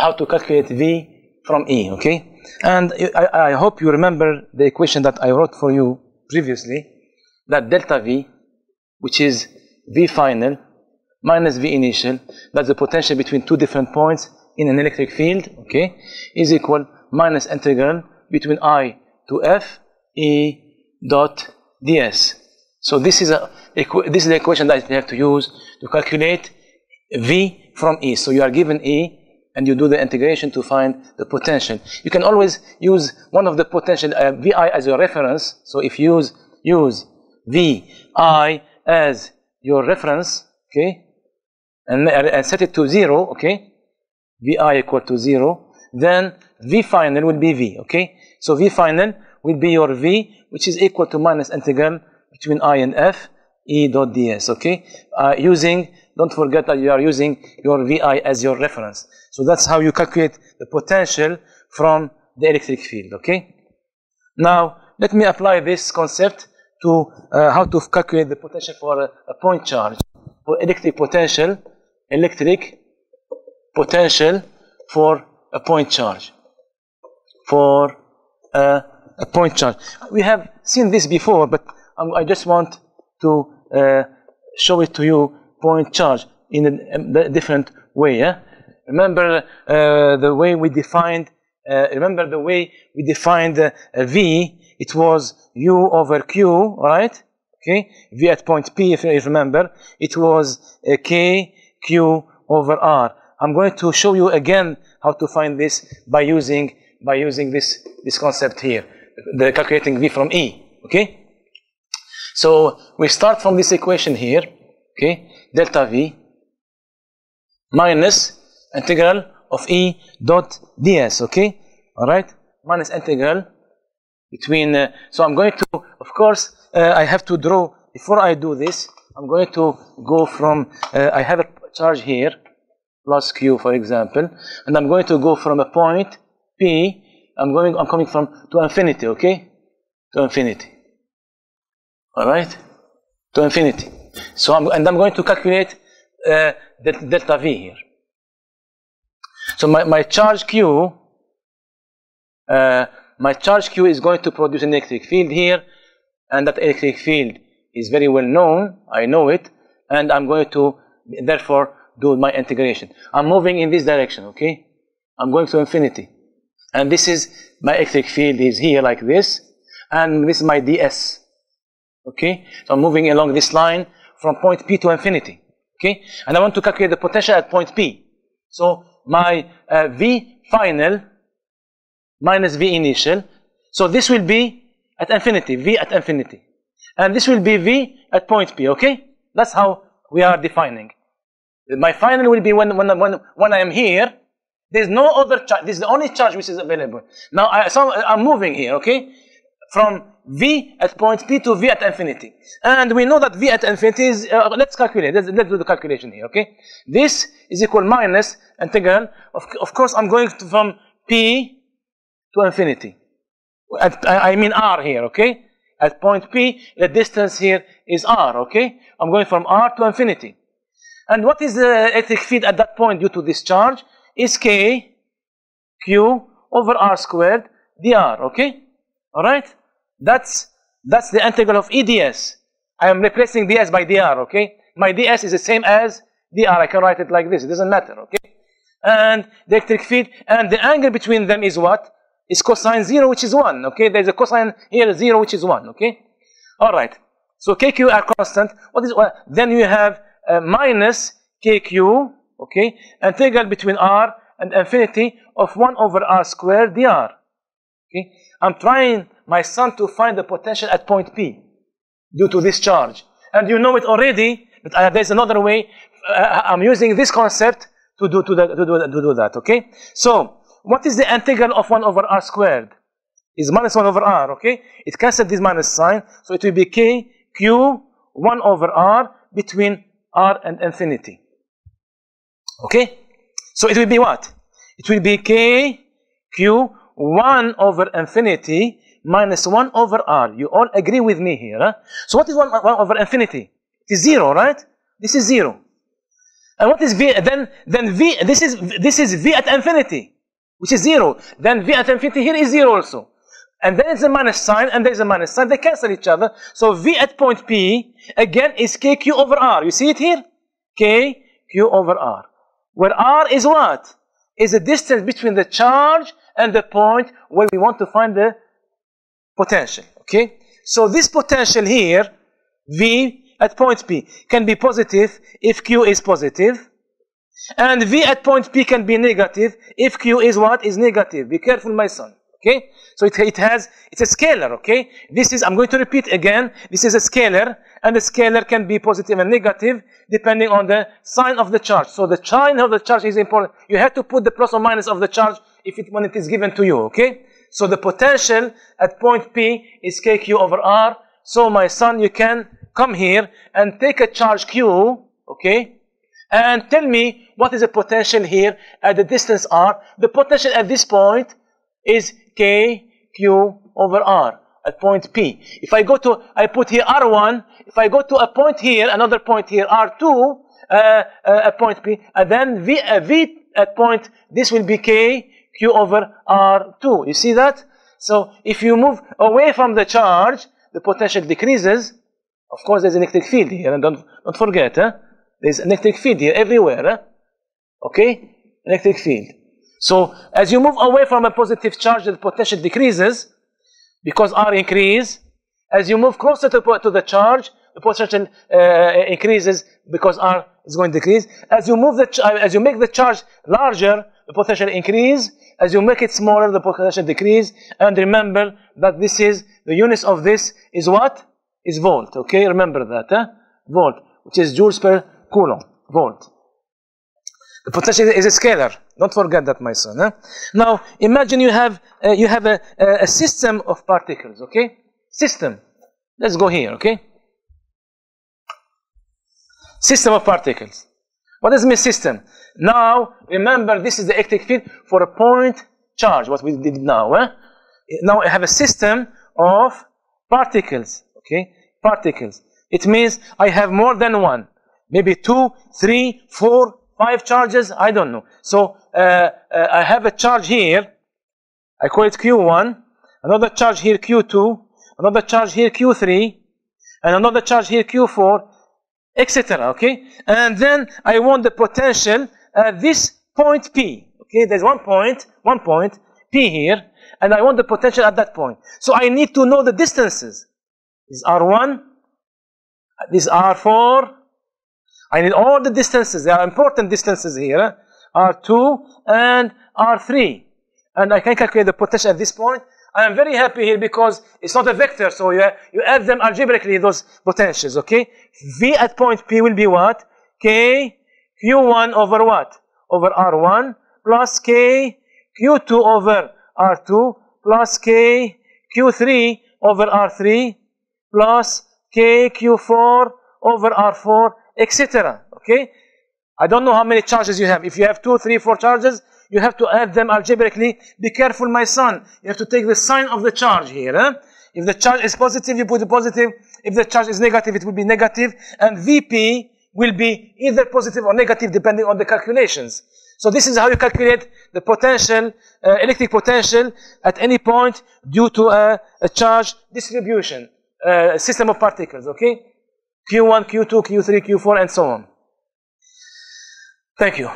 how to calculate V from E, okay? And I, I hope you remember the equation that I wrote for you previously, that delta V, which is V final minus V initial, that's the potential between two different points in an electric field, okay, is equal minus integral between I to F E dot ds. So this is a this is the equation that you have to use to calculate V from E. So you are given E and you do the integration to find the potential. You can always use one of the potential uh, VI as your reference. So if you use use VI as your reference, okay, and, and set it to zero, okay, VI equal to zero, then V final will be V, okay. So V final will be your V, which is equal to minus integral between I and F, E dot ds, okay? Uh, using, don't forget that you are using your VI as your reference. So that's how you calculate the potential from the electric field, okay? Now, let me apply this concept to uh, how to calculate the potential for a, a point charge. For electric potential, electric potential for a point charge. For a a point charge. We have seen this before, but I just want to uh, show it to you point charge in a, a different way. Yeah? Remember uh, the way we defined. Uh, remember the way we defined uh, V. It was U over Q, right? Okay, V at point P, if you remember, it was uh, K Q over R. I'm going to show you again how to find this by using by using this this concept here the calculating V from E, okay? So we start from this equation here, okay? Delta V minus integral of E dot ds, okay? All right? Minus integral between, uh, so I'm going to, of course, uh, I have to draw, before I do this, I'm going to go from, uh, I have a charge here, plus Q, for example, and I'm going to go from a point P I'm going, I'm coming from to infinity, okay? To infinity. All right? To infinity. So I'm, and I'm going to calculate uh, delta V here. So my, my charge Q, uh, my charge Q is going to produce an electric field here, and that electric field is very well known. I know it, and I'm going to therefore do my integration. I'm moving in this direction, okay? I'm going to infinity. And this is my electric field is here like this. And this is my ds. Okay? So I'm moving along this line from point P to infinity. Okay? And I want to calculate the potential at point P. So my uh, V final minus V initial. So this will be at infinity, V at infinity. And this will be V at point P, okay? That's how we are defining. My final will be when, when, when, when I am here, there's no other charge. This is the only charge which is available. Now, I, so I'm moving here, okay? From V at point P to V at infinity. And we know that V at infinity is, uh, let's calculate. Let's, let's, do the calculation here, okay? This is equal minus integral. Of, of course, I'm going to, from P to infinity. At, I mean R here, okay? At point P, the distance here is R, okay? I'm going from R to infinity. And what is the electric field at that point due to this charge? is k q over r squared dr, okay? All right? That's, that's the integral of EDS. I am replacing ds by dr, okay? My ds is the same as dr. I can write it like this. It doesn't matter, okay? And the electric field, and the angle between them is what? Is cosine 0, which is 1, okay? There's a cosine here, 0, which is 1, okay? All right. So kq are constant. What is, well, then you have uh, minus kq okay, integral between r and infinity of 1 over r squared dr. Okay, I'm trying my son to find the potential at point P due to this charge. And you know it already, but uh, there's another way. Uh, I'm using this concept to do, to, the, to, do, to do that, okay? So, what is the integral of 1 over r squared? Is minus 1 over r, okay? It cancels this minus sign, so it will be k q 1 over r between r and infinity. Okay? So it will be what? It will be k q 1 over infinity minus 1 over r. You all agree with me here. Huh? So what is 1, 1 over infinity? It is 0, right? This is 0. And what is V? Then, then V, this is, this is V at infinity, which is zero. Then V at infinity here is zero also. And then it's a minus sign, and there's a minus sign. They cancel each other. So V at point P, again, is KQ over R. You see it here? KQ over R. Where R is what? Is the distance between the charge and the point where we want to find the potential. Okay? So this potential here, V at point P, can be positive if Q is positive. And V at point P can be negative if Q is what? Is negative. Be careful, my son. Okay? So it, it has, it's a scalar, okay? This is, I'm going to repeat again, this is a scalar, and the scalar can be positive and negative depending on the sign of the charge. So the sign of the charge is important. You have to put the plus or minus of the charge if it, when it is given to you, okay? So the potential at point P is KQ over R. So my son, you can come here and take a charge Q, okay? And tell me what is the potential here at the distance R. The potential at this point is KQ over R at point P. If I go to, I put here R1, if I go to a point here, another point here, R2, uh, uh, a point P, and then V, uh, v at point, this will be K, Q over R2. You see that? So if you move away from the charge, the potential decreases. Of course, there's an electric field here, and don't, don't forget, huh? there's an electric field here everywhere. Huh? Okay? Electric field. So as you move away from a positive charge, the potential decreases because R increase. As you move closer to, to the charge, the potential uh, increases because R is going to decrease. As you move the, as you make the charge larger, the potential increase. As you make it smaller, the potential decrease. And remember that this is, the units of this is what? Is volt, okay? Remember that, huh? Volt, which is joules per coulomb, volt. The potential is a scalar. Don't forget that, my son. Huh? Now, imagine you have, uh, you have a, a system of particles, okay? System. Let's go here, okay? System of particles. What does mean system? Now, remember, this is the electric field for a point charge, what we did now. Eh? Now I have a system of particles, okay? Particles. It means I have more than one. Maybe two, three, four, five charges, I don't know. So uh, uh, I have a charge here, I call it Q1, another charge here Q2, another charge here Q3, and another charge here Q4, etc. Okay, and then I want the potential at this point P. Okay, there's one point, one point P here, and I want the potential at that point. So I need to know the distances. This is R1, this is R4. I need all the distances. There are important distances here. R2 and R3. And I can calculate the potential at this point. I am very happy here because it's not a vector, so you, you add them algebraically, those potentials, okay? V at point P will be what? K Q1 over what? Over R1 plus K Q2 over R2 plus K Q3 over R3 plus K Q4 over R4, etc. Okay? I don't know how many charges you have. If you have two, three, four charges, you have to add them algebraically. Be careful, my son. You have to take the sign of the charge here. Eh? If the charge is positive, you put the positive. If the charge is negative, it will be negative. And VP will be either positive or negative depending on the calculations. So this is how you calculate the potential, uh, electric potential at any point due to a, a charge distribution, uh, system of particles, okay? Q1, Q2, Q3, Q4, and so on. Thank you.